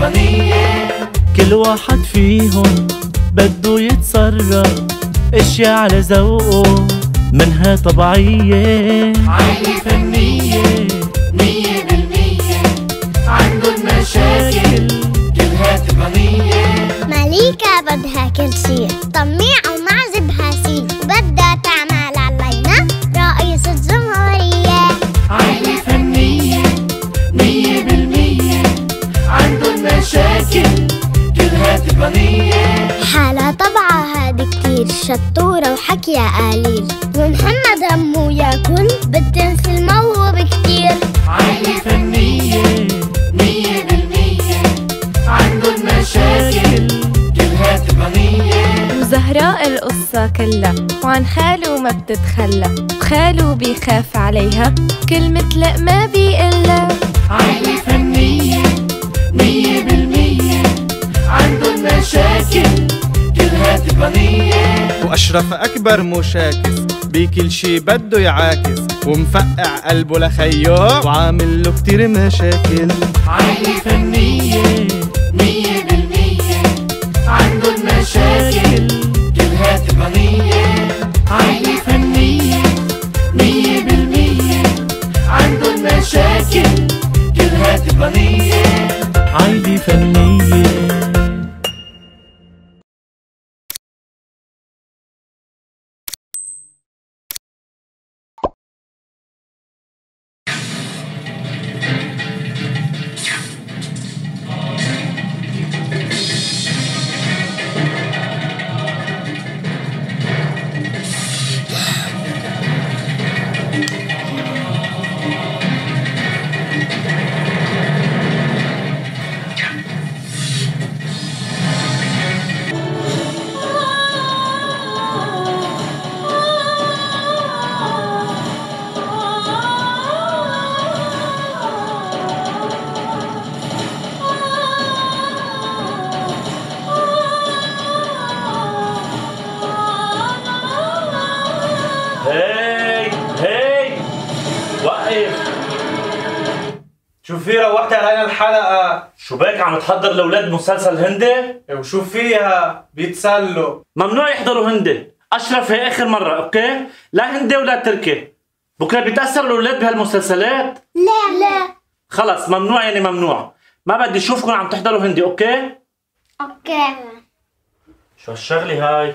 غنية كل واحد فيهم بده يتصرف. إشياء على ذوقه منها طبيعية. عائلة فنية مية بالمية. عندن مشاكل كلها تقنية مليكة بدها كل شي طميع شطورة وحكيها قليل. ومحمد همه ياكل بتنسي الموهوب كتير عائلة فنية مية بالمية عندن مشاكل كلها تقنية وزهراء القصة كلها وعن خاله ما بتتخلى. وخاله بيخاف عليها كلمة لا ما بيقلها. عائلة فنية مية بالمية عندن مشاكل كلها تقنية وأشرف أكبر مشاكس بكل شي بده يعاكس. ومفقع قلبه لخيه وعامل له كتير مشاكل. عائلة فنية مية بالمية. عندن مشاكل كلها تقنية عائلة فنية مية بالمية. عندن مشاكل كلها تقنية عائلة فنية. وقف شو في روحت علينا الحلقة. شو بك عم تحضر لأولاد مسلسل هندي؟ وشو فيها بيتسلوا. ممنوع يحضروا هندي. أشرف هي آخر مرة okay؟ لا هندي ولا تركي. بكرة بيتأثروا الأولاد بهالمسلسلات؟ لا لا. خلص ممنوع يعني ممنوع. ما بدي أشوفكم عم تحضروا هندي okay؟ okay. شو هالشغلة هاي؟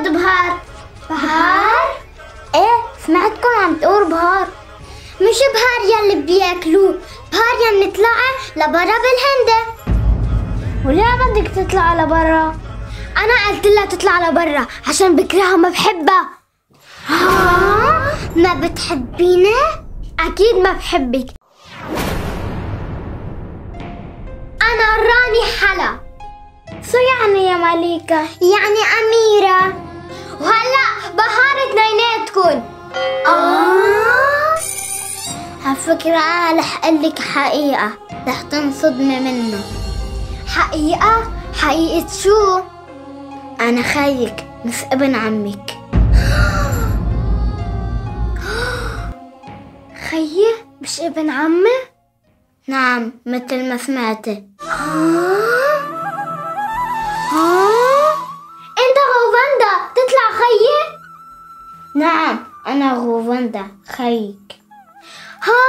بده بهار؟ بهار؟ إيه سمعتكم عم تقول بهار مش بهار يلي بياكلوه بهار يلي طلع لبرا بالهندة وليه بدك تطلع لبرا؟ أنا قلت لها تطلع لبرا عشان بكرهها ما بحبها ها؟ ما بتحبيني؟ أكيد ما بحبك أنا راني حلا شو يعني يا مليكة؟ يعني أميرة وهلا بهار اثنيناتكن آه؟ هالفكرة رح أقلك حقيقة رح تنصدمي منه حقيقة؟ حقيقة شو؟ أنا خيك مش ابن عمك خيي مش ابن عمي؟ نعم مثل ما سمعتي انت غوفندا تطلع خيي؟ نعم أنا غوفندا خيك ها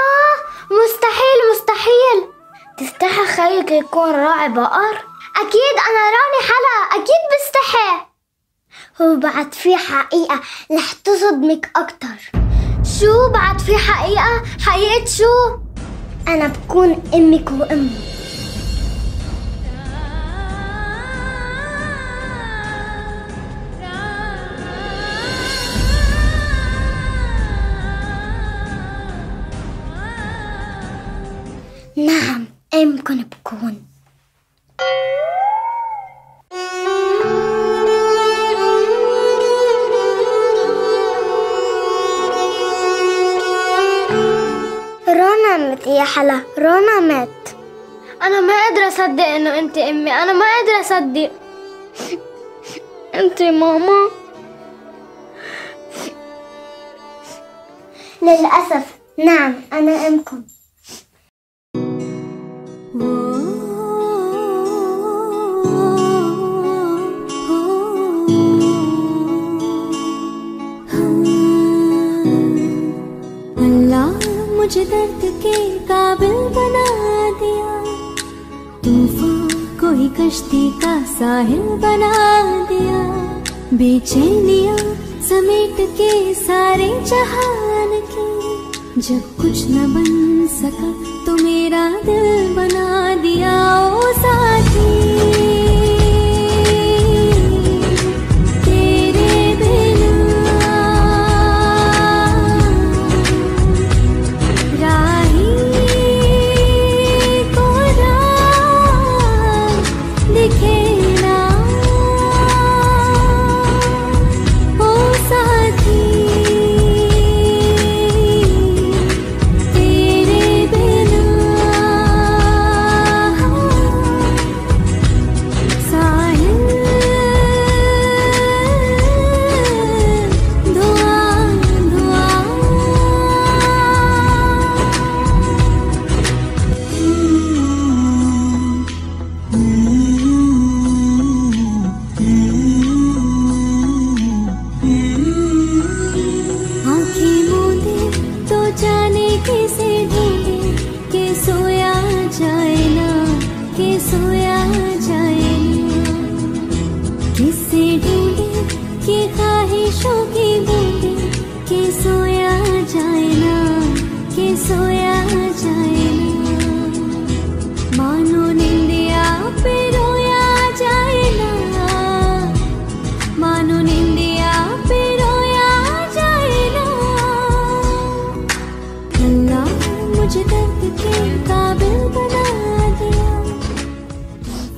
مستحيل مستحيل تستحي خيك يكون راعي بقر؟ أكيد أنا راني حلا أكيد بستحي هو بعد في حقيقة رح تصدمك أكتر شو بعد في حقيقة؟ حقيقة شو؟ أنا بكون أمك وأمي نعم أمكن بكون رونا مت يا حلا رونا مت أنا ما قادرة أصدق إنه أنت أمي أنا ما قادرة أصدق. أنت ماما. للأسف نعم أنا أمكم. कश्ती का साहिल बना दिया। बेचैनिया समेट के सारे जहान के। जब कुछ न बन सका तो मेरा दिल बना दिया, ओ साथी।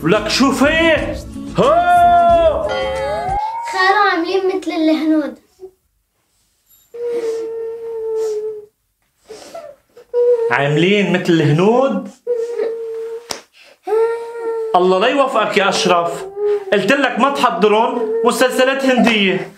ولك شو في؟ هو! خير عاملين مثل الهنود؟ عاملين مثل الهنود؟ الله لا يوفقك يا أشرف. قلت لك ما تحضرون مسلسلات هندية.